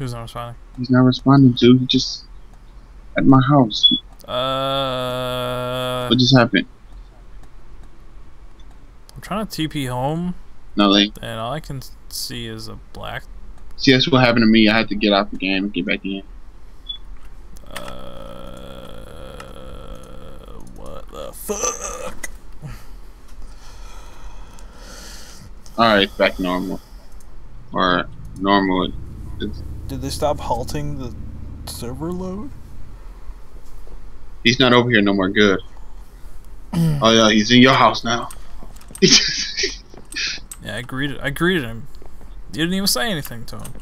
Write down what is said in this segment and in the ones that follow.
Who's not responding? He's not responding to. He just at my house. Uh, What just happened? I'm trying to TP home, No, like, and all I can see is a black. see, that's what happened to me. I had to get out the game and get back in. Uh, what the fuck? All right, back normal, or normal. It's, Did they stop halting the server load? he's not over here no more. Good. oh yeah, he's in your house now. Yeah, I greeted. I greeted him. You didn't even say anything to him.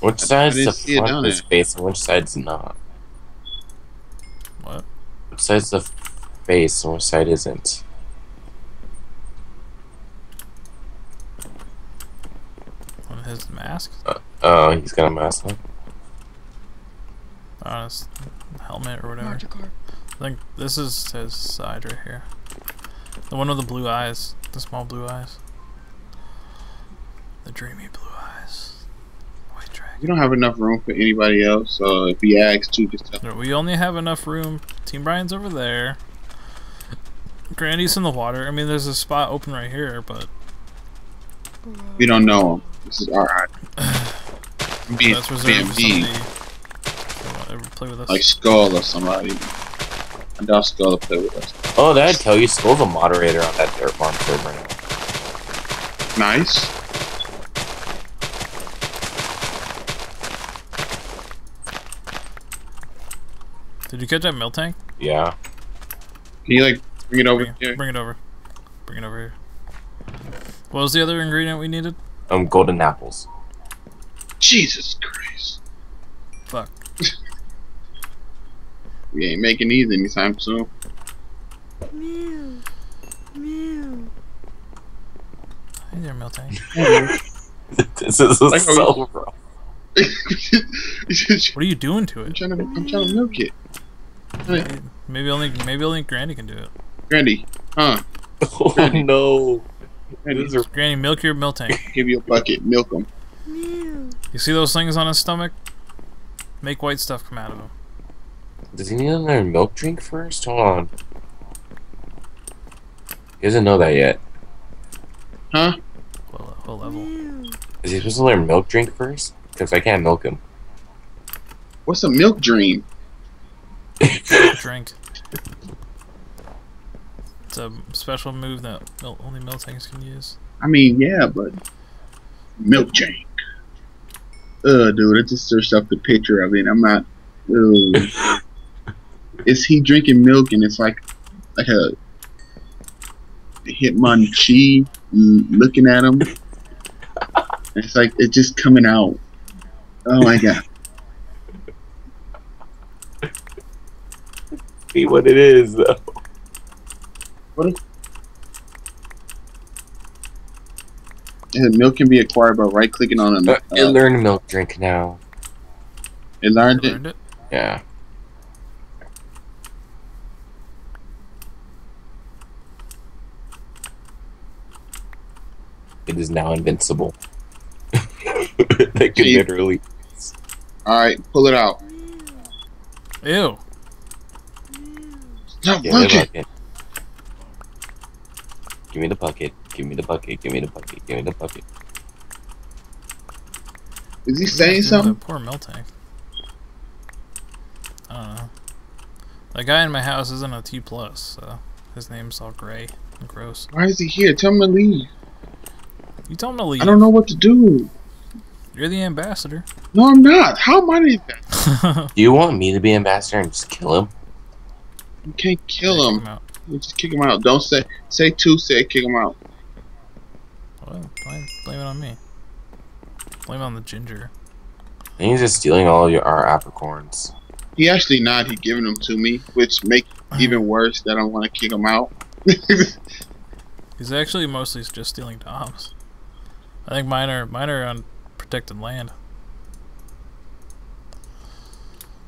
Which I side's didn't the front down of his face and which side's not? What? Which side's the face and which side isn't? On his mask? Uh, Oh, he's got a mask on. On his helmet or whatever. I think this is his side right here. The one with the blue eyes. The small blue eyes. The dreamy blue eyes. White dragon. we don't have enough room for anybody else, so if he asks to, just tell No, We only have enough room. Team Brian's over there. Grandy's in the water. I mean, there's a spot open right here, but we don't know him. This is our I'm being, that's reserved being for mean, somebody who will ever play with us. like Skull or somebody. I doubt Skull will play with us. Oh, did I tell you Skull's a moderator on that Dirt Bomb server now? Nice. Did you catch that Miltank? Yeah. Can you like bring it over Bring, here? bring it over. Bring it over here. What was the other ingredient we needed? Um, golden apples. Jesus Christ. Fuck. We ain't making these anytime soon. Mew. Mew. Hey there, Miltank. this is Like, so wrong. I'm What are you doing to it? trying to I'm trying to milk it. Maybe only maybe only Granny can do it. Granny, huh? Oh no. Grandy, These are Granny, milk your milk tank. give you a bucket, milk them. Mew. You see those things on his stomach? Make white stuff come out of him. Does he need another milk drink first? Hold on. He doesn't know that yet. Huh? What, uh, what level? Mew. Is he supposed to learn milk drink first? Because I can't milk him. What's a milk dream? Drink. It's a special move that only Miltanks can use. I mean, yeah, but milk drink. Uh, dude, I just searched up the picture of it. I'm not. Ugh. Is he drinking milk and it's like, like a Hitmonchan mm, looking at him? It's like it's just coming out. Oh my god! See what it is, though. And milk can be acquired by right clicking on Uh, it. I Uh, learned milk drink now. it learned it. learned it? Yeah. It is now invincible. they can literally. All right, pull it out. Ew. Stop Give me the looking. bucket. Give me the bucket. Give me the bucket. Give me the bucket. Give me the bucket. Is he saying do you do with something? Poor Miltank. I don't know. That guy in my house isn't a T plus, so his name's all gray and gross. Why is he here? Tell him to leave. You tell him to leave. I don't know what to do. You're the ambassador. No, I'm not. How am I the that? Do you want me to be ambassador and just kill him? You can't kill Kick him. out. You just kick him out. Don't say say two. Say kick him out. Well, blame, blame it on me. Blame it on the ginger. I think he's just stealing all of your our apricorns. He actually not. He giving them to me, which make even worse that I want to kick him out. He's actually mostly just stealing toms. I think mine are mine are on protected land.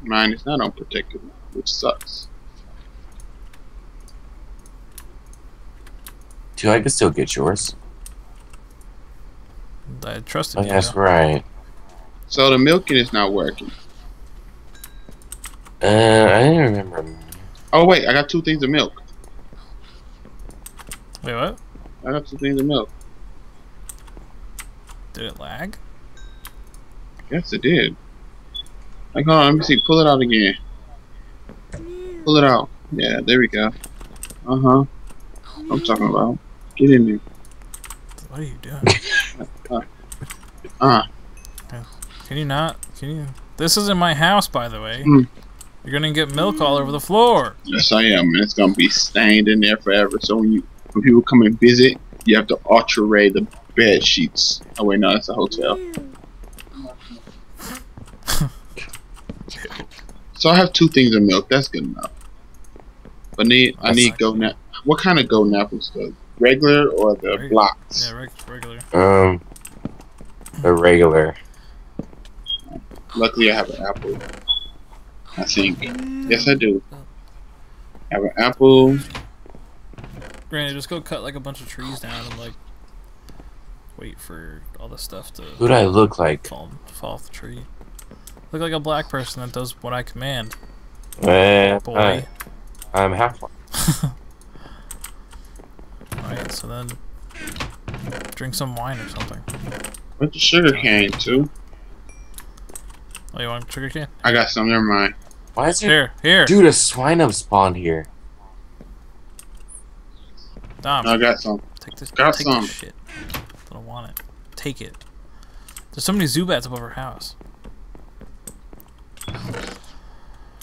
Mine is not unprotected, which sucks. Dude, I can still get yours. I trusted Oh, you. that's right. So the milking is not working. Uh, I don't remember. Oh wait, I got two things of milk. Wait, what? I got two things of milk. Did it lag? Yes, it did. Like, hold on, let me see. Pull it out again. Pull it out. Yeah, there we go. Uh huh. I'm talking about. Get in there. What are you doing? Ah, Can you not? Can you? This isn't my house, by the way. Mm. You're gonna get milk all over the floor. yes I am, and it's gonna be stained in there forever. So when you when people come and visit, you have to ultra ray the bed sheets. Oh wait, no, it's a hotel. So I have two things of milk. That's good enough. But need I need not gold nap. What kind of gold apples? The regular or the Regular. blocks? Yeah, reg- regular. Um, the regular. Luckily, I have an apple. I think. Yes, I do. I have an apple. Granted, just go cut like a bunch of trees down and like wait for all this stuff to Who do I look like? fall fall off the tree. Look like a black person that does what I command, Eh, boy. I, I'm half. Alright, So then, drink some wine or something. Where's the sugar cane too? Oh, you want sugar cane? I got some. Never mind. Why is there, Here, here. dude, a Swinub spawned here? Dom, I got some. take this. got take some. this shit. I don't want it. Take it. There's so many Zubats above our house.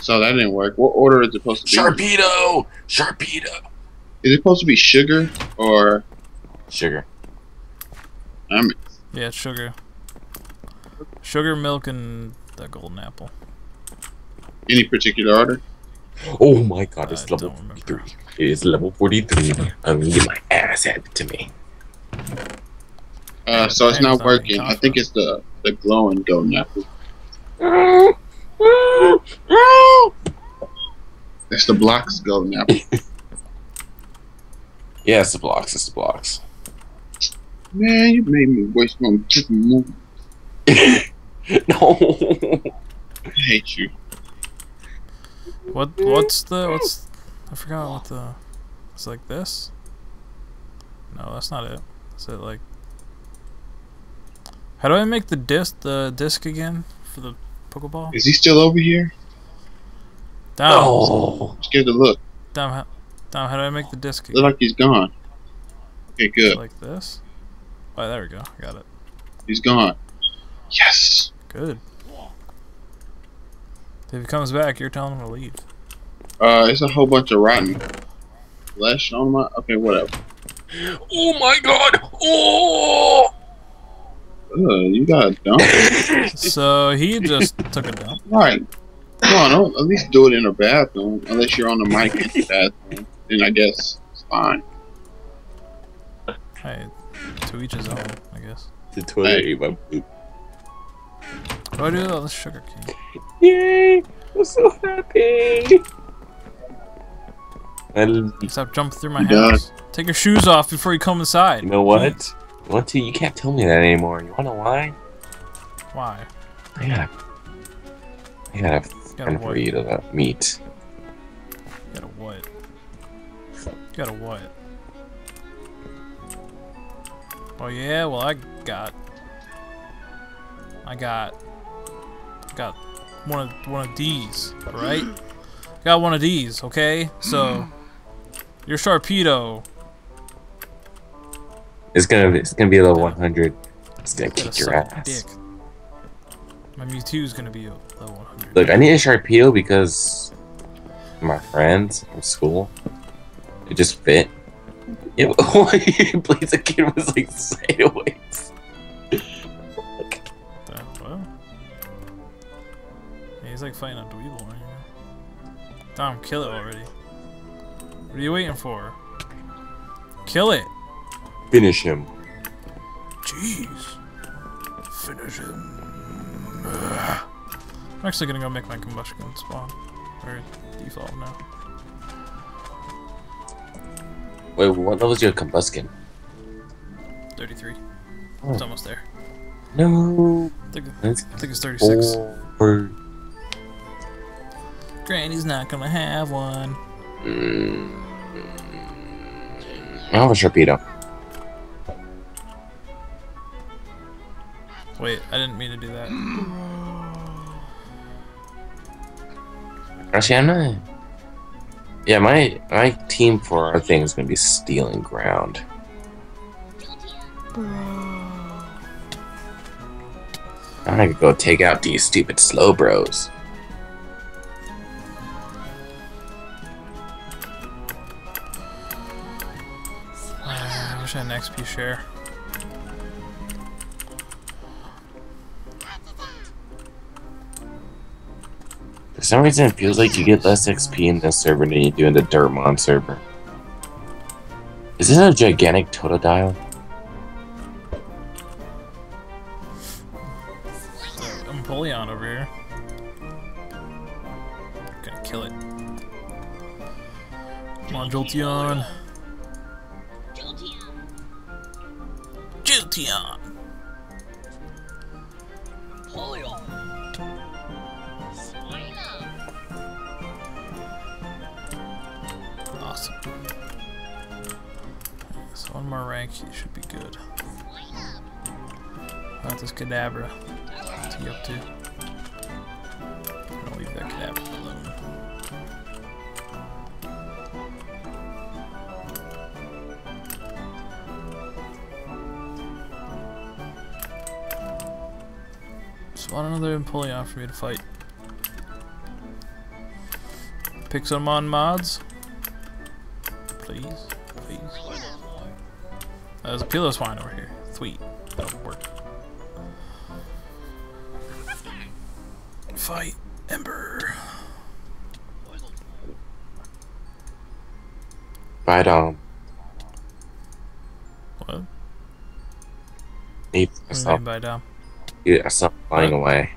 So that didn't work. What order is it supposed to be? Sharpedo, Sharpedo. Is it supposed to be sugar or Sugar. I'm Yeah, it's sugar. Sugar, milk, and the golden apple. any particular order? Oh my god, it's I level don't 43. It's level 43. I'm gonna get my ass handed to me. Uh, so it's not working. I think it's the the glowing golden apple. It's the blocks golden apple. Yeah, it's the blocks, it's the blocks. Man, you made me waste my freaking moment. no. I hate you. What? What's the? What's? I forgot what the. It's like this. No, that's not it. Is it like? How do I make the disc? The disc again for the Pokeball? Is he still over here? Down. Oh. I'm scared to look. Down. How, down. How do I make the disc Look like he's gone. Okay, good. Like this. Oh, there we go. Got it. He's gone. Yes. Good. If he comes back, you're telling him to leave. Uh, it's a whole bunch of rotten flesh on my. Okay, whatever. Oh my god. Oh. Uh, you got a dump. So he just took a dump. right. Come on, don't at least do it in a bathroom. Unless you're on the mic in the bathroom, then I guess it's fine. Hey, to each his own, I guess. the toilet ate my poop. What do I do all this sugar cane? Yay! I'm so happy. And Stop jumping through my You done? house. Take your shoes off before you come inside. You know what? What? You can't tell me that anymore. You wanna why? Why? I gotta. I gotta Gotta find for you to the meat. You got a what? You uh, got a what? Oh yeah, well I got I got got one of one of these, right? got one of these, okay? So your Sharpedo It's gonna be. It's gonna be a level 100. It's gonna kick your ass. dick. My Mewtwo is gonna be a level 100. Look, I need a Sharpedo because my friends from school, it just fit. It, Blaziken was like sideways. Uh, well. Yeah, he's like fighting a Dwebble right here. Tom, kill it already. What are you waiting for? Kill it! Finish him. Jeez. Finish him. I'm actually gonna go make my Combusken spawn. Or default now. Wait, what level is your Combusken? 33. Oh. It's almost there. No. I think, I think it's 36. four. Granny's not gonna have one. Mm. I have a Sharpedo. Wait, I didn't mean to do that. Not. Yeah, my my team for our thing is gonna be stealing ground. I'm gonna go take out these stupid Slowbros. I wish I had an XP share. Some reason, it feels like you get less XP in this server than you do in the Dirtmon server. Is this a gigantic Totodile? Empoleon over here. Gonna kill it. Come on, Jolteon. Jolteon! Awesome. So one more rank, should be good. About this Kadabra. What's he up to? I'll leave that Kadabra alone. Spawn another Empoleon for me to fight. Pixelmon mods. Please, please. Uh, there's a Piloswine over here. Sweet. That'll work. Fight Ember. Bye, Dom. What? Need What I do you saw, mean by Dom? I saw flying away.